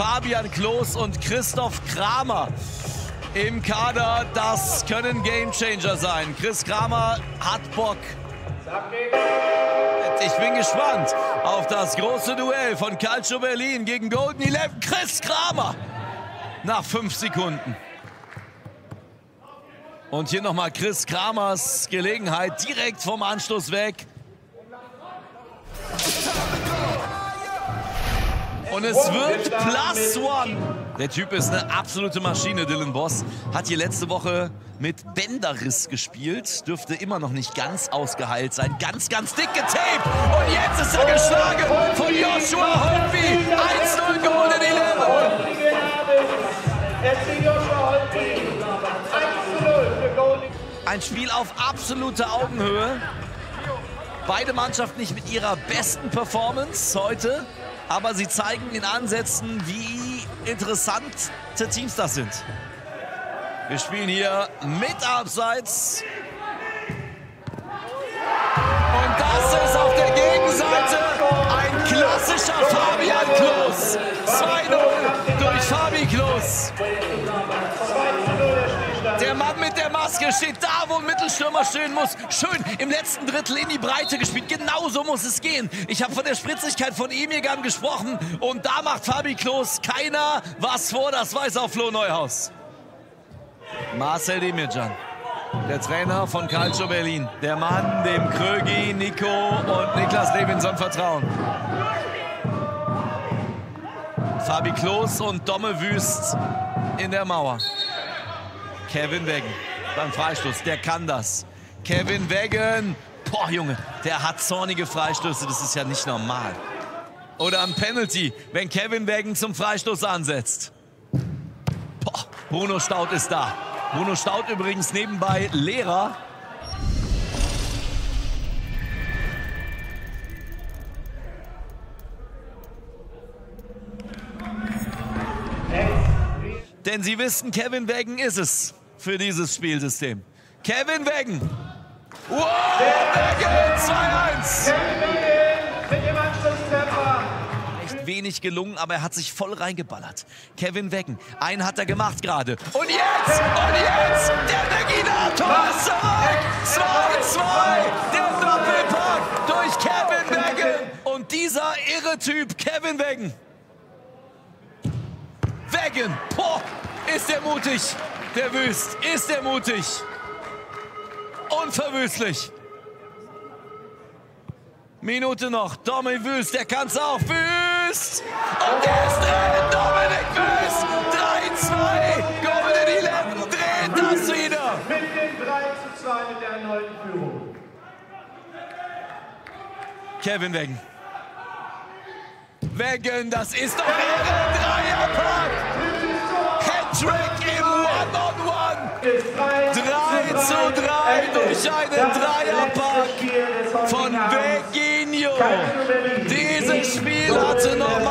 Fabian Klos und Christoph Kramer im Kader. Das können Gamechanger sein. Chris Kramer hat Bock. Ich bin gespannt auf das große Duell von Calcio Berlin gegen Golden Eleven. Chris Kramer nach fünf Sekunden. Und hier nochmal Chris Kramers Gelegenheit direkt vom Anschluss weg. Und es wird Plus One. Der Typ ist eine absolute Maschine, Dylan Boss. Hat hier letzte Woche mit Bänderriss gespielt. Dürfte immer noch nicht ganz ausgeheilt sein. Ganz, ganz dick getaped. Und jetzt ist er geschlagen von Joshua Holtby. 1-0 Golden Eleven. Ein Spiel auf absoluter Augenhöhe. Beide Mannschaften nicht mit ihrer besten Performance heute, aber sie zeigen in Ansätzen, wie interessante Teams das sind. Wir spielen hier mit Abseits. Und das ist auf der Gegenseite ein klassischer Fabian Maske steht da, wo ein Mittelstürmer stehen muss. Schön im letzten Drittel in die Breite gespielt. Genau so muss es gehen. Ich habe von der Spritzigkeit von Emigan gesprochen. Und da macht Fabi Klos keiner was vor. Das weiß auch Flo Neuhaus. Marcel Demircan. Der Trainer von Calcio Berlin. Der Mann, dem Krögi, Nico und Niklas Levinson vertrauen. Fabi Klos und Domme Wüst in der Mauer. Kevin Weggen beim Freistoß. Der kann das. Kevin Weggen. Boah, Junge, der hat zornige Freistöße. Das ist ja nicht normal. Oder ein Penalty, wenn Kevin Weggen zum Freistoß ansetzt. Boah, Bruno Staud ist da. Bruno Staud übrigens nebenbei Lehrer. Denn sie wissen, Kevin Weggen ist es für dieses Spielsystem. Kevin Weggen. Wow, Weggen 2-1. Echt wenig gelungen, aber er hat sich voll reingeballert. Kevin Weggen. Einen hat er gemacht gerade. Und jetzt, und jetzt, der Weginator ist zurück. 2-2, der Doppelpack durch Kevin Weggen. Und dieser irre Typ, Kevin Weggen. Weggen, boah, ist der mutig. Der Wüst, ist der mutig. Unverwüstlich. Minute noch. Domi Wüst, der kann's auch. Wüst! Und der ist drin. Dominik Wüst. 3-2. Golden Eleven dreht das wieder. Mit dem 3 zu 2 mit der erneuten Führung. Kevin Weggen. Weggen, das ist doch ein Dreierpack. Hattrick im One-on-One. 3 zu 3 durch einen Dreierpack von Veginho. Dieses Spiel hatte nochmal